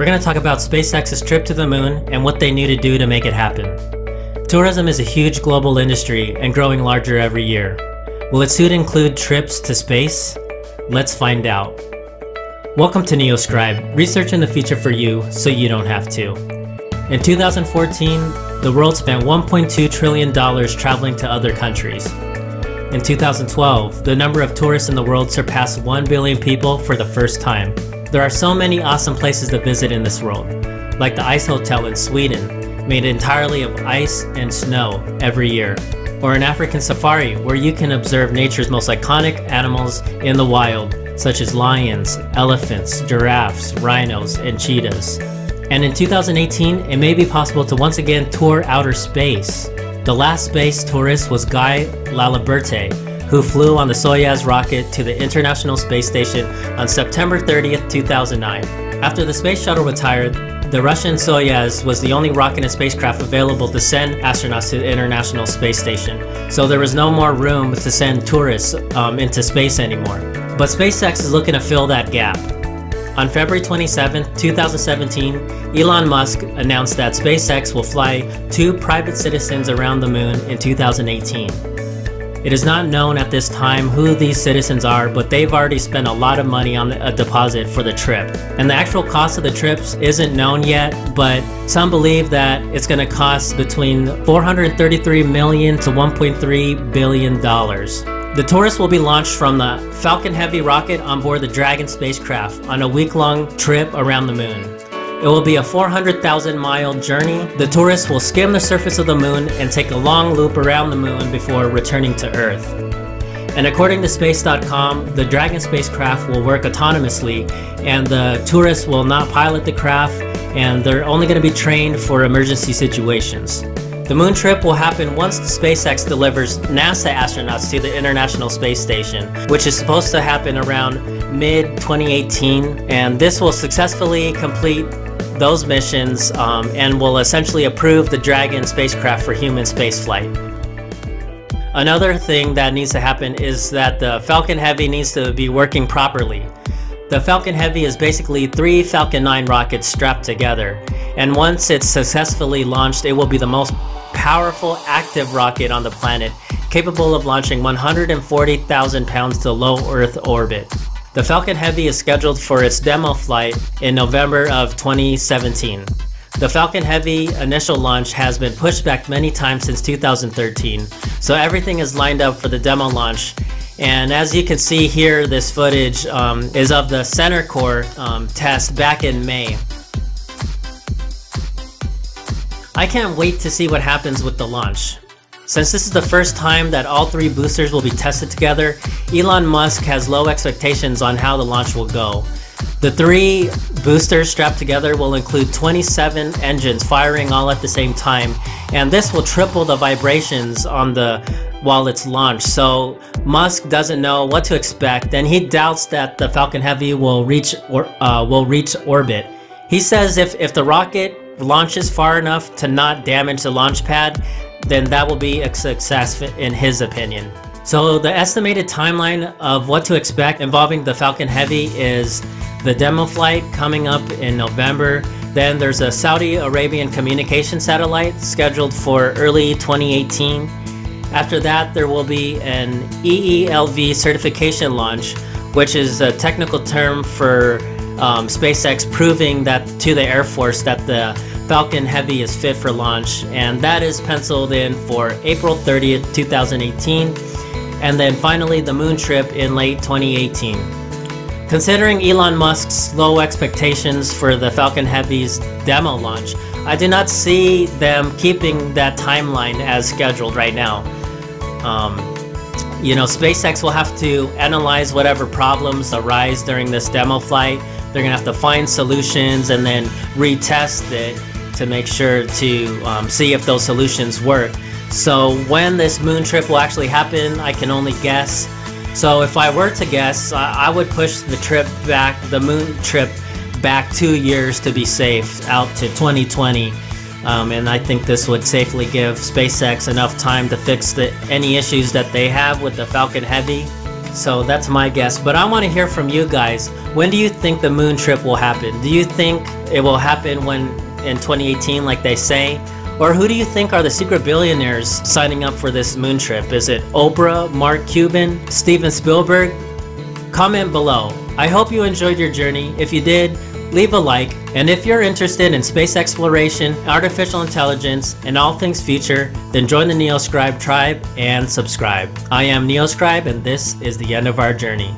We're going to talk about SpaceX's trip to the moon and what they knew to do to make it happen. Tourism is a huge global industry and growing larger every year. Will it soon include trips to space? Let's find out. Welcome to NeoScribe, research in the future for you so you don't have to. In 2014, the world spent $1.2 trillion traveling to other countries. In 2012, the number of tourists in the world surpassed 1 billion people for the first time. There are so many awesome places to visit in this world, like the Ice Hotel in Sweden, made entirely of ice and snow every year, or an African safari where you can observe nature's most iconic animals in the wild, such as lions, elephants, giraffes, rhinos, and cheetahs. And in 2018, it may be possible to once again tour outer space. The last space tourist was Guy Laliberte, who flew on the Soyuz rocket to the International Space Station on September 30th, 2009. After the space shuttle retired, the Russian Soyuz was the only rocket and spacecraft available to send astronauts to the International Space Station, so there was no more room to send tourists um, into space anymore. But SpaceX is looking to fill that gap. On February 27, 2017, Elon Musk announced that SpaceX will fly two private citizens around the moon in 2018. It is not known at this time who these citizens are, but they've already spent a lot of money on a deposit for the trip. And the actual cost of the trips isn't known yet, but some believe that it's going to cost between 433 million to 1.3 billion dollars. The tourists will be launched from the Falcon Heavy rocket on board the Dragon spacecraft on a week-long trip around the moon. It will be a 400,000 mile journey. The tourists will skim the surface of the moon and take a long loop around the moon before returning to Earth. And according to Space.com, the Dragon spacecraft will work autonomously and the tourists will not pilot the craft and they're only going to be trained for emergency situations. The moon trip will happen once SpaceX delivers NASA astronauts to the International Space Station, which is supposed to happen around mid 2018. And this will successfully complete those missions um, and will essentially approve the Dragon spacecraft for human spaceflight. Another thing that needs to happen is that the Falcon Heavy needs to be working properly. The Falcon Heavy is basically three Falcon 9 rockets strapped together, and once it's successfully launched, it will be the most powerful active rocket on the planet, capable of launching 140,000 pounds to low Earth orbit. The Falcon Heavy is scheduled for its demo flight in November of 2017. The Falcon Heavy initial launch has been pushed back many times since 2013, so everything is lined up for the demo launch. And as you can see here, this footage um, is of the center core um, test back in May. I can't wait to see what happens with the launch. Since this is the first time that all three boosters will be tested together, Elon Musk has low expectations on how the launch will go. The three boosters strapped together will include 27 engines firing all at the same time, and this will triple the vibrations on the while it's launched. So Musk doesn't know what to expect, and he doubts that the Falcon Heavy will reach or uh, will reach orbit. He says if if the rocket launches far enough to not damage the launch pad, then that will be a success in his opinion. So the estimated timeline of what to expect involving the Falcon Heavy is the demo flight coming up in November. Then there's a Saudi Arabian communication satellite scheduled for early 2018. After that, there will be an EELV certification launch, which is a technical term for um, SpaceX proving that to the Air Force that the Falcon Heavy is fit for launch, and that is penciled in for April 30th, 2018, and then finally the moon trip in late 2018. Considering Elon Musk's low expectations for the Falcon Heavy's demo launch, I do not see them keeping that timeline as scheduled right now. Um, you know, SpaceX will have to analyze whatever problems arise during this demo flight. They're gonna have to find solutions and then retest it to make sure to um, see if those solutions work. So when this moon trip will actually happen, I can only guess. So if I were to guess, I, I would push the trip back, the moon trip back two years to be safe, out to 2020. Um, and I think this would safely give SpaceX enough time to fix the, any issues that they have with the Falcon Heavy. So that's my guess. But I want to hear from you guys. When do you think the moon trip will happen? Do you think it will happen when in 2018, like they say? Or who do you think are the secret billionaires signing up for this moon trip? Is it Oprah, Mark Cuban, Steven Spielberg? Comment below. I hope you enjoyed your journey. If you did, leave a like. And if you're interested in space exploration, artificial intelligence, and all things future, then join the Neoscribe tribe and subscribe. I am Neoscribe, and this is the end of our journey.